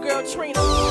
girl Trina.